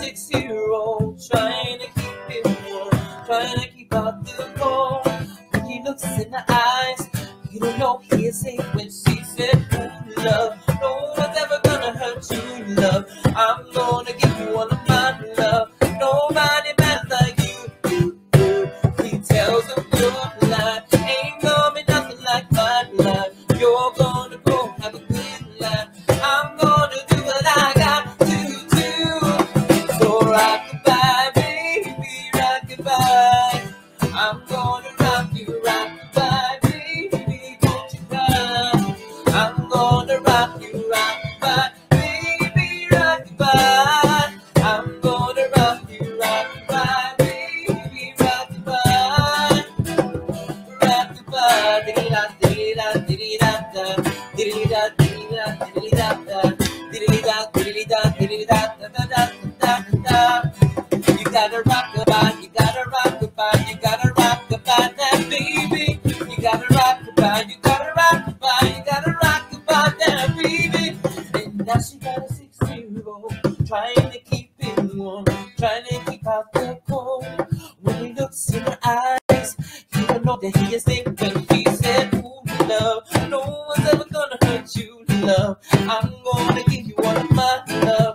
six year old trying to keep it warm, trying to keep out the cold. When he looks in the eyes, you don't know he is safe when she said, Ooh, love, no one's ever gonna hurt you, love. I'm gonna give you all you, rock goodbye, baby, don't you. I'm gonna rock you, baby. I'm gonna rock you, baby, rockabye. Rock goodbye, diddy-da, diddy-da, diddy-da-da, diddy-da, diddy-da, diddy-da-da, diddy-da, diddy-da, diddy-da, da-da-da-da-da-da. You gotta six-year-old trying to keep it warm, trying to keep out the cold. When he looks in her eyes, he don't know that he is thinking. He said, Ooh, love, no one's ever gonna hurt you, love. I'm gonna give you all of my love.